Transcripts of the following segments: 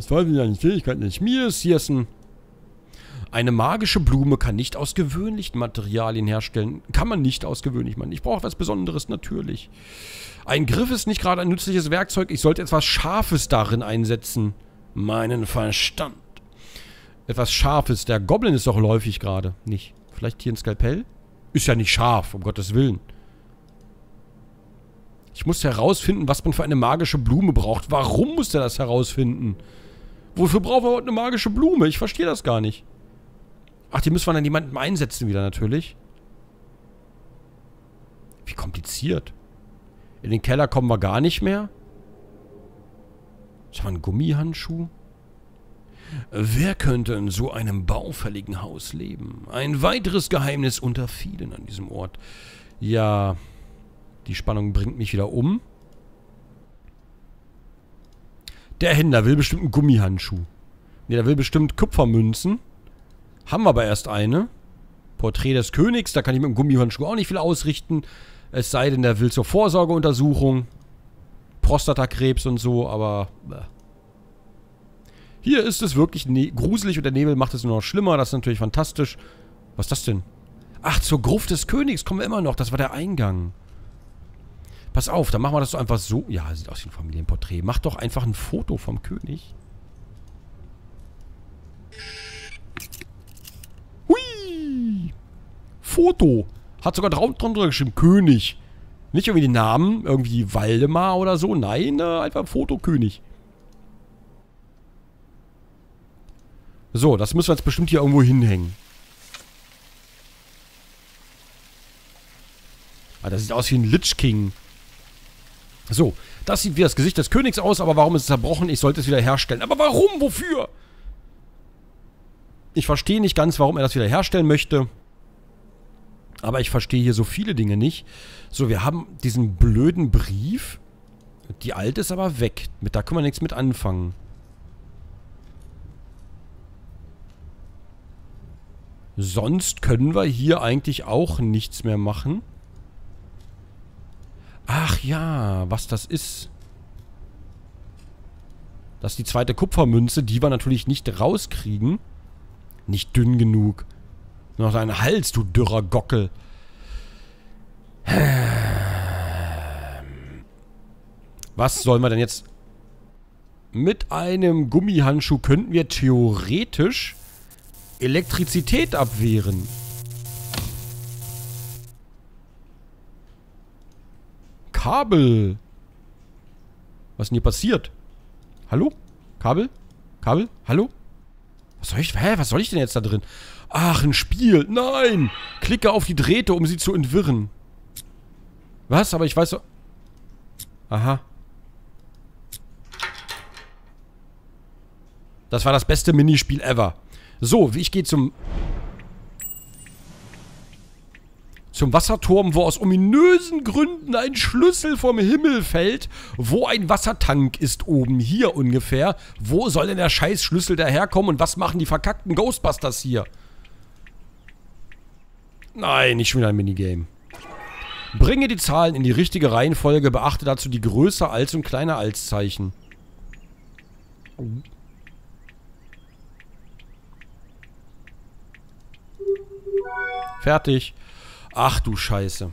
Das war wieder eine Fähigkeit des Schmiers. Hier ist ein... Eine magische Blume kann nicht aus gewöhnlichen Materialien herstellen. Kann man nicht aus gewöhnlichen machen. Ich brauche was Besonderes, natürlich. Ein Griff ist nicht gerade ein nützliches Werkzeug. Ich sollte etwas Scharfes darin einsetzen. Meinen Verstand. Etwas Scharfes. Der Goblin ist doch läufig gerade. Nicht. Vielleicht hier ein Skalpell? Ist ja nicht scharf, um Gottes Willen. Ich muss herausfinden, was man für eine magische Blume braucht. Warum muss der das herausfinden? Wofür braucht man eine magische Blume? Ich verstehe das gar nicht. Ach, die müssen wir dann jemandem einsetzen wieder natürlich. Wie kompliziert. In den Keller kommen wir gar nicht mehr. Das war ein Gummihandschuh. Wer könnte in so einem baufälligen Haus leben? Ein weiteres Geheimnis unter vielen an diesem Ort. Ja, die Spannung bringt mich wieder um. Der Händler will bestimmt einen Gummihandschuh. Ne, der will bestimmt Kupfermünzen. Haben wir aber erst eine. Porträt des Königs, da kann ich mit dem Gummihandschuh auch nicht viel ausrichten. Es sei denn, der will zur Vorsorgeuntersuchung. Prostatakrebs und so, aber... Bäh. Hier ist es wirklich ne gruselig und der Nebel macht es nur noch schlimmer. Das ist natürlich fantastisch. Was ist das denn? Ach, zur Gruft des Königs kommen wir immer noch. Das war der Eingang. Pass auf, dann machen wir das doch einfach so. Ja, sieht aus wie ein Familienporträt. Mach doch einfach ein Foto vom König. Hui! Foto. Hat sogar drunter geschrieben, König. Nicht irgendwie den Namen, irgendwie Waldemar oder so. Nein, äh, einfach Foto König. So, das müssen wir jetzt bestimmt hier irgendwo hinhängen. Ah, das sieht aus wie ein Lich King. So, das sieht wie das Gesicht des Königs aus, aber warum ist es zerbrochen? Ich sollte es wieder herstellen. Aber warum? Wofür? Ich verstehe nicht ganz, warum er das wieder herstellen möchte. Aber ich verstehe hier so viele Dinge nicht. So, wir haben diesen blöden Brief. Die alte ist aber weg. Mit, da können wir nichts mit anfangen. Sonst können wir hier eigentlich auch nichts mehr machen. Ach ja, was das ist. Das ist die zweite Kupfermünze, die wir natürlich nicht rauskriegen. Nicht dünn genug. Nur noch deinen Hals, du dürrer Gockel. Was sollen wir denn jetzt... Mit einem Gummihandschuh könnten wir theoretisch Elektrizität abwehren. Kabel. Was ist denn hier passiert? Hallo? Kabel? Kabel? Hallo? Was soll ich... Hä? Was soll ich denn jetzt da drin? Ach, ein Spiel. Nein! Klicke auf die Drähte, um sie zu entwirren. Was? Aber ich weiß so... Aha. Das war das beste Minispiel ever. So, ich gehe zum... Zum Wasserturm, wo aus ominösen Gründen ein Schlüssel vom Himmel fällt. Wo ein Wassertank ist oben. Hier ungefähr. Wo soll denn der scheiß Schlüssel daherkommen und was machen die verkackten Ghostbusters hier? Nein, nicht schon wieder ein Minigame. Bringe die Zahlen in die richtige Reihenfolge. Beachte dazu die größer als und kleiner als Zeichen. Fertig. Ach du Scheiße.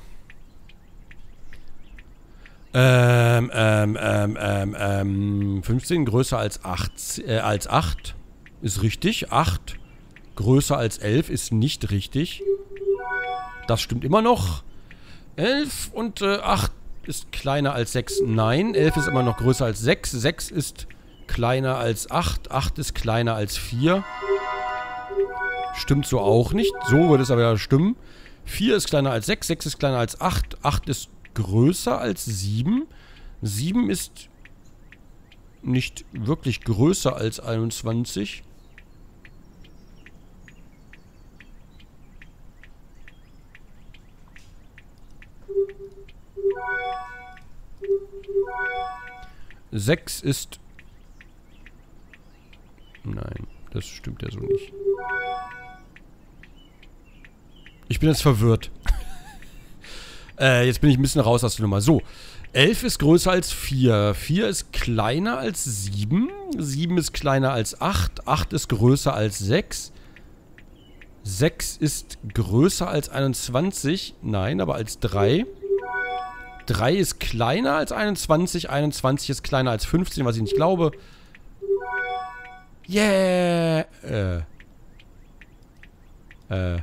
Ähm, ähm, ähm, ähm, ähm, 15 größer als 8, äh, als 8 ist richtig. 8 größer als 11 ist nicht richtig. Das stimmt immer noch. 11 und äh, 8 ist kleiner als 6. Nein, 11 ist immer noch größer als 6. 6 ist kleiner als 8. 8 ist kleiner als 4. Stimmt so auch nicht. So würde es aber ja stimmen. 4 ist kleiner als 6, 6 ist kleiner als 8, 8 ist größer als 7. 7 ist nicht wirklich größer als 21. Sechs ist... Nein, das stimmt ja so nicht. Ich bin jetzt verwirrt. äh, jetzt bin ich ein bisschen raus aus der Nummer. So, 11 ist größer als 4. 4 ist kleiner als 7. 7 ist kleiner als 8. 8 ist größer als 6. 6 ist größer als 21. Nein, aber als 3. 3 ist kleiner als 21. 21 ist kleiner als 15, was ich nicht glaube. Yeah. Äh. Äh.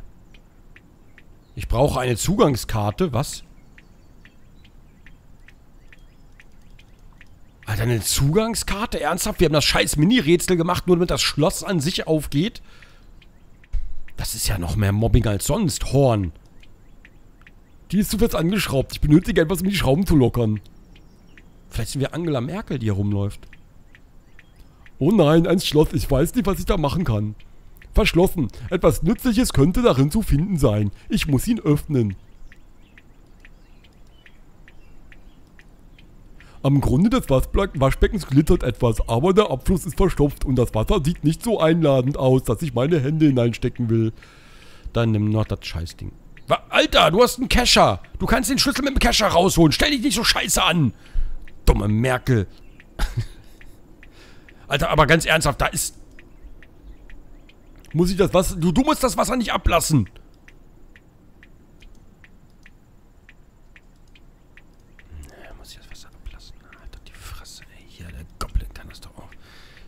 Ich brauche eine Zugangskarte. Was? Alter, eine Zugangskarte? Ernsthaft? Wir haben das scheiß Mini-Rätsel gemacht, nur damit das Schloss an sich aufgeht? Das ist ja noch mehr Mobbing als sonst, Horn. Die ist zu fest angeschraubt. Ich benötige etwas, um die Schrauben zu lockern. Vielleicht sind wir Angela Merkel, die hier rumläuft. Oh nein, ein Schloss. Ich weiß nicht, was ich da machen kann. Verschlossen. Etwas Nützliches könnte darin zu finden sein. Ich muss ihn öffnen. Am Grunde des Waschbeckens glittert etwas, aber der Abfluss ist verstopft und das Wasser sieht nicht so einladend aus, dass ich meine Hände hineinstecken will. Dann nimm noch das Scheißding. Alter, du hast einen Kescher. Du kannst den Schlüssel mit dem Kescher rausholen. Stell dich nicht so scheiße an. Dumme Merkel. Alter, aber ganz ernsthaft, da ist... Muss ich das Wasser... Du, du musst das Wasser nicht ablassen.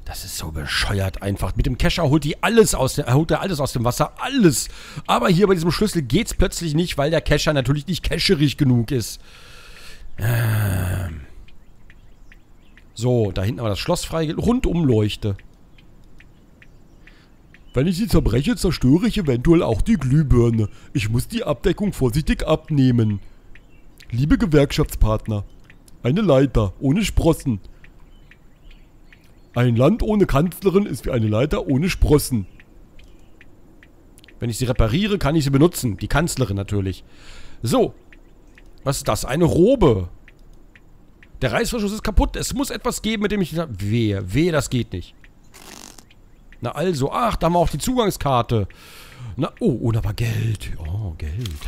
Das ist so bescheuert einfach. Mit dem Kescher holt die alles aus dem, holt er alles aus dem Wasser. Alles. Aber hier bei diesem Schlüssel geht's plötzlich nicht, weil der Kescher natürlich nicht cacherig genug ist. Ähm. So, da hinten aber das Schloss frei. Rundumleuchte. Wenn ich sie zerbreche, zerstöre ich eventuell auch die Glühbirne. Ich muss die Abdeckung vorsichtig abnehmen. Liebe Gewerkschaftspartner. Eine Leiter ohne Sprossen. Ein Land ohne Kanzlerin ist wie eine Leiter ohne Sprossen. Wenn ich sie repariere, kann ich sie benutzen. Die Kanzlerin natürlich. So. Was ist das? Eine Robe. Der Reißverschluss ist kaputt. Es muss etwas geben, mit dem ich... Wehe, wehe, das geht nicht. Na also, ach, da haben wir auch die Zugangskarte. Na, oh, und aber Geld. Oh, Geld.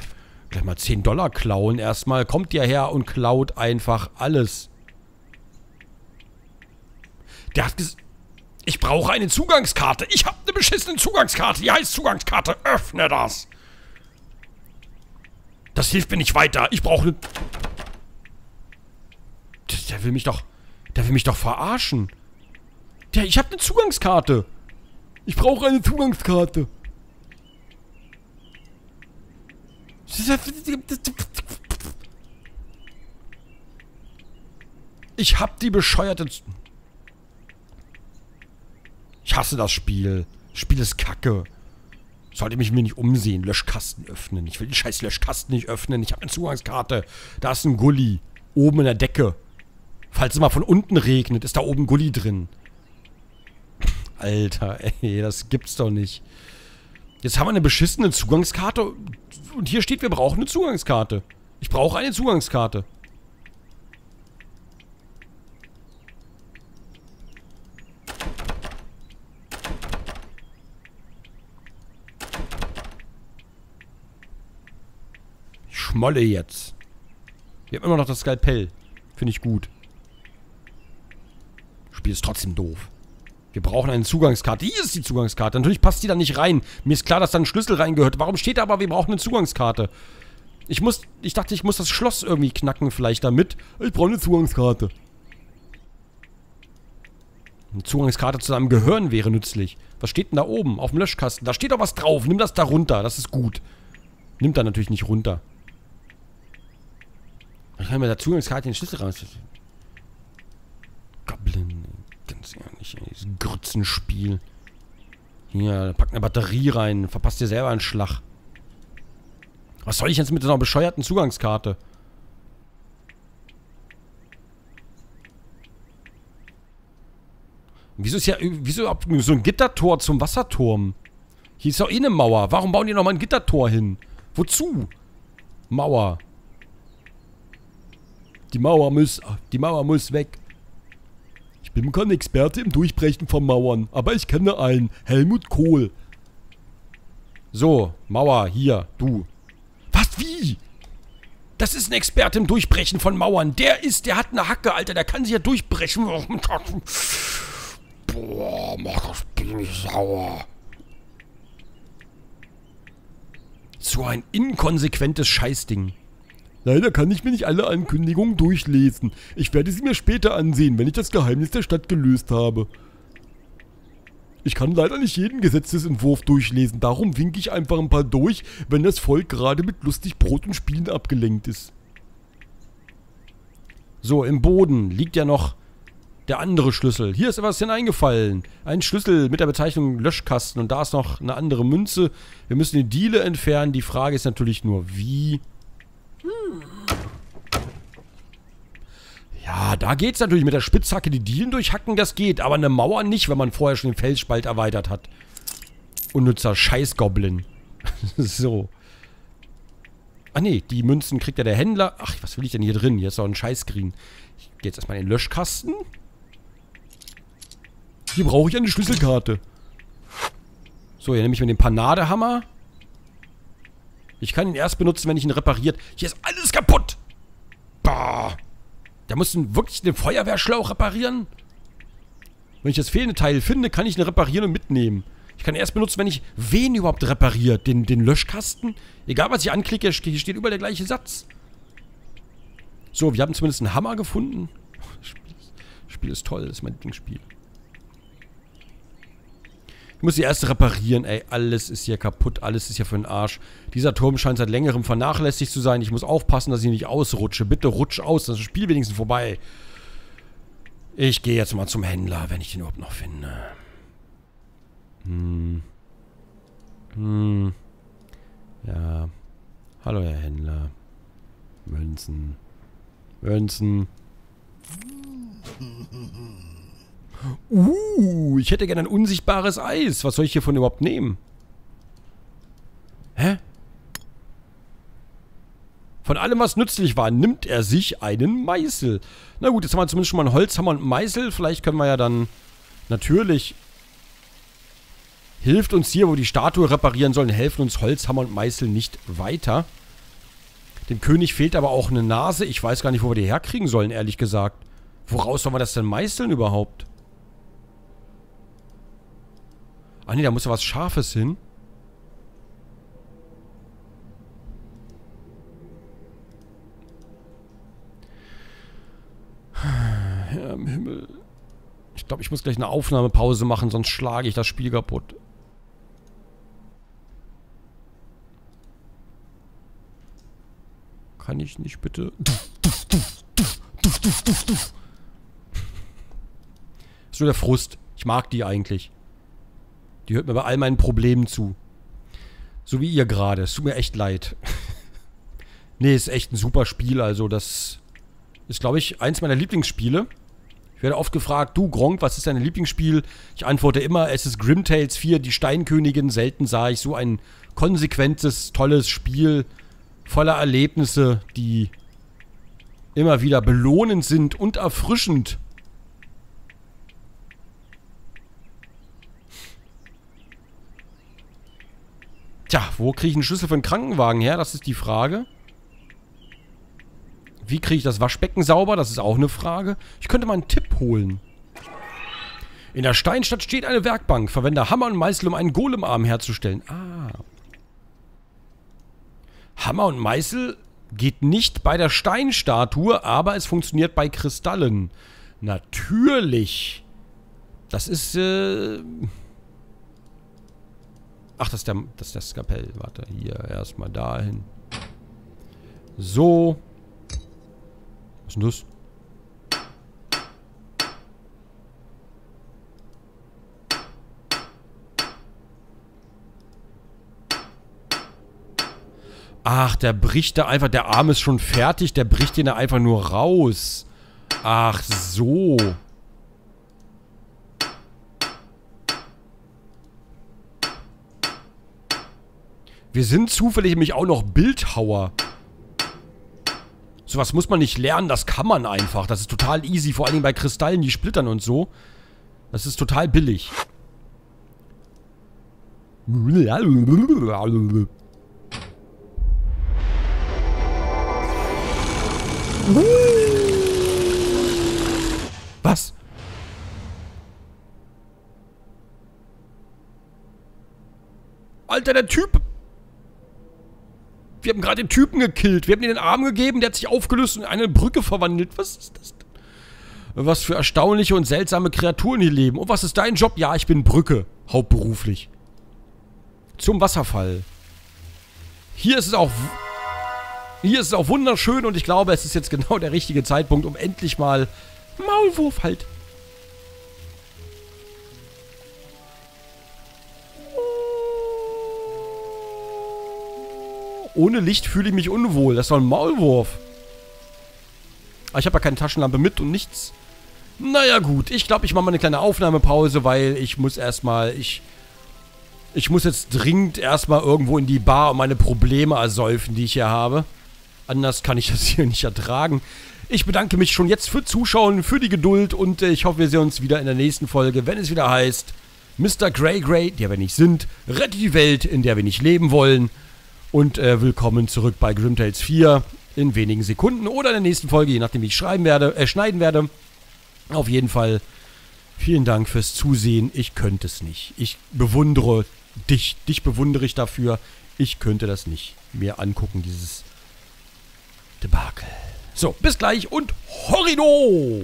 Gleich mal 10 Dollar klauen erstmal. Kommt ihr her und klaut einfach alles. Der hat gesagt, ich brauche eine Zugangskarte. Ich habe eine beschissene Zugangskarte. Die heißt Zugangskarte. Öffne das. Das hilft mir nicht weiter. Ich brauche eine... Der will mich doch... Der will mich doch verarschen. Der, ich habe eine Zugangskarte. Ich brauche eine Zugangskarte. Ich hab die bescheuerte... Ich hasse das Spiel. Das Spiel ist kacke. Sollte mich mir nicht umsehen. Löschkasten öffnen. Ich will den scheiß Löschkasten nicht öffnen. Ich habe eine Zugangskarte. Da ist ein Gully. Oben in der Decke. Falls es mal von unten regnet, ist da oben Gully drin. Alter, ey, das gibt's doch nicht. Jetzt haben wir eine beschissene Zugangskarte und hier steht, wir brauchen eine Zugangskarte. Ich brauche eine Zugangskarte. Schmolle jetzt. Wir haben immer noch das Skalpell. Finde ich gut. Spiel ist trotzdem doof. Wir brauchen eine Zugangskarte. Hier ist die Zugangskarte. Natürlich passt die da nicht rein. Mir ist klar, dass da ein Schlüssel reingehört. Warum steht da aber, wir brauchen eine Zugangskarte? Ich muss, ich dachte, ich muss das Schloss irgendwie knacken vielleicht damit. Ich brauche eine Zugangskarte. Eine Zugangskarte zu seinem Gehirn wäre nützlich. Was steht denn da oben auf dem Löschkasten? Da steht doch was drauf. Nimm das da runter. Das ist gut. Nimmt da natürlich nicht runter. Ich kann mir der Zugangskarte den Schlüssel raus. Goblin, ganz ehrlich, ey, dieses Grützenspiel. Hier, pack eine Batterie rein, verpasst dir selber einen Schlag. Was soll ich jetzt mit so einer bescheuerten Zugangskarte? Wieso ist ja, wieso so ein Gittertor zum Wasserturm? Hier ist doch eh eine Mauer. Warum bauen die nochmal ein Gittertor hin? Wozu? Mauer. Die Mauer muss, die Mauer muss weg. Bin kein Experte im Durchbrechen von Mauern, aber ich kenne einen, Helmut Kohl. So, Mauer, hier, du. Was, wie? Das ist ein Experte im Durchbrechen von Mauern. Der ist, der hat eine Hacke, Alter, der kann sich ja durchbrechen. Boah, mach das nicht sauer. So ein inkonsequentes Scheißding. Leider kann ich mir nicht alle Ankündigungen durchlesen. Ich werde sie mir später ansehen, wenn ich das Geheimnis der Stadt gelöst habe. Ich kann leider nicht jeden Gesetzesentwurf durchlesen, darum winke ich einfach ein paar durch, wenn das Volk gerade mit lustig Brot und Spielen abgelenkt ist. So, im Boden liegt ja noch der andere Schlüssel. Hier ist etwas hineingefallen. Ein Schlüssel mit der Bezeichnung Löschkasten und da ist noch eine andere Münze. Wir müssen die Diele entfernen. Die Frage ist natürlich nur, wie... Ja, da geht's natürlich mit der Spitzhacke die Dielen durchhacken, das geht. Aber eine Mauer nicht, wenn man vorher schon den Felsspalt erweitert hat. Unnützer Scheißgoblin. so. Ach nee, die Münzen kriegt ja der Händler. Ach, was will ich denn hier drin? Hier ist doch ein Scheißscreen. Ich gehe jetzt erstmal in den Löschkasten. Hier brauche ich eine Schlüsselkarte. So, hier nehme ich mir den Panadehammer. Ich kann ihn erst benutzen, wenn ich ihn repariert. Hier ist alles kaputt. Bah. Der muss wirklich den Feuerwehrschlauch reparieren? Wenn ich das fehlende Teil finde, kann ich ihn reparieren und mitnehmen. Ich kann ihn erst benutzen, wenn ich wen überhaupt repariert. Den, den Löschkasten? Egal, was ich anklicke, hier steht überall der gleiche Satz. So, wir haben zumindest einen Hammer gefunden. Das Spiel ist, das Spiel ist toll, das ist mein Lieblingsspiel. Ich muss die erste reparieren, ey. Alles ist hier kaputt, alles ist hier für den Arsch. Dieser Turm scheint seit längerem vernachlässigt zu sein. Ich muss aufpassen, dass ich nicht ausrutsche. Bitte rutsch aus, das Spiel wenigstens vorbei. Ich gehe jetzt mal zum Händler, wenn ich den überhaupt noch finde. Hm. Hm. Ja. Hallo, Herr Händler. Münzen. Münzen. Uh, ich hätte gerne ein unsichtbares Eis. Was soll ich hiervon überhaupt nehmen? Hä? Von allem, was nützlich war, nimmt er sich einen Meißel. Na gut, jetzt haben wir zumindest schon mal einen Holzhammer und einen Meißel. Vielleicht können wir ja dann natürlich... Hilft uns hier, wo die Statue reparieren sollen, helfen uns Holzhammer und Meißel nicht weiter. Dem König fehlt aber auch eine Nase. Ich weiß gar nicht, wo wir die herkriegen sollen, ehrlich gesagt. Woraus sollen wir das denn meißeln überhaupt? Ah ne, da muss ja was Scharfes hin. Herr im Himmel. Ich glaube, ich muss gleich eine Aufnahmepause machen, sonst schlage ich das Spiel kaputt. Kann ich nicht bitte... ist nur der Frust. Ich mag die eigentlich. Die hört mir bei all meinen Problemen zu. So wie ihr gerade. Es tut mir echt leid. nee, ist echt ein super Spiel. Also das ist, glaube ich, eins meiner Lieblingsspiele. Ich werde oft gefragt, du Gronk, was ist dein Lieblingsspiel? Ich antworte immer, es ist Grim Tales 4, die Steinkönigin. Selten sah ich so ein konsequentes, tolles Spiel voller Erlebnisse, die immer wieder belohnend sind und erfrischend. Tja, wo kriege ich einen Schlüssel für einen Krankenwagen her? Das ist die Frage. Wie kriege ich das Waschbecken sauber? Das ist auch eine Frage. Ich könnte mal einen Tipp holen. In der Steinstadt steht eine Werkbank. Verwende Hammer und Meißel, um einen Golemarm herzustellen. Ah. Hammer und Meißel geht nicht bei der Steinstatue, aber es funktioniert bei Kristallen. Natürlich. Das ist, äh... Ach, das ist der, das ist der Skapell. Warte, hier erstmal dahin. So. Was ist denn das? Ach, der bricht da einfach, der Arm ist schon fertig, der bricht den da einfach nur raus. Ach so. Wir sind zufällig nämlich auch noch Bildhauer. Sowas muss man nicht lernen, das kann man einfach. Das ist total easy, vor allem bei Kristallen, die splittern und so. Das ist total billig. Was? Alter, der Typ wir haben gerade den Typen gekillt. Wir haben ihm den Arm gegeben, der hat sich aufgelöst und in eine Brücke verwandelt. Was ist das denn? Was für erstaunliche und seltsame Kreaturen hier leben. Und was ist dein Job? Ja, ich bin Brücke. Hauptberuflich. Zum Wasserfall. Hier ist es auch... Hier ist es auch wunderschön und ich glaube, es ist jetzt genau der richtige Zeitpunkt, um endlich mal... Maulwurf halt. Ohne Licht fühle ich mich unwohl. Das ist doch ein Maulwurf. Aber ich habe ja keine Taschenlampe mit und nichts. Naja gut, ich glaube, ich mache mal eine kleine Aufnahmepause, weil ich muss erstmal, ich, ich muss jetzt dringend erstmal irgendwo in die Bar und meine Probleme ersäufen, die ich hier habe. Anders kann ich das hier nicht ertragen. Ich bedanke mich schon jetzt für Zuschauen, für die Geduld und äh, ich hoffe, wir sehen uns wieder in der nächsten Folge, wenn es wieder heißt, Mr. Grey Grey, der wir nicht sind, rettet die Welt, in der wir nicht leben wollen. Und äh, willkommen zurück bei Grimtales 4 in wenigen Sekunden oder in der nächsten Folge, je nachdem wie ich schreiben werde, äh, schneiden werde. Auf jeden Fall vielen Dank fürs Zusehen. Ich könnte es nicht. Ich bewundere dich. Dich bewundere ich dafür. Ich könnte das nicht mir angucken, dieses Debakel. So, bis gleich und Horrido!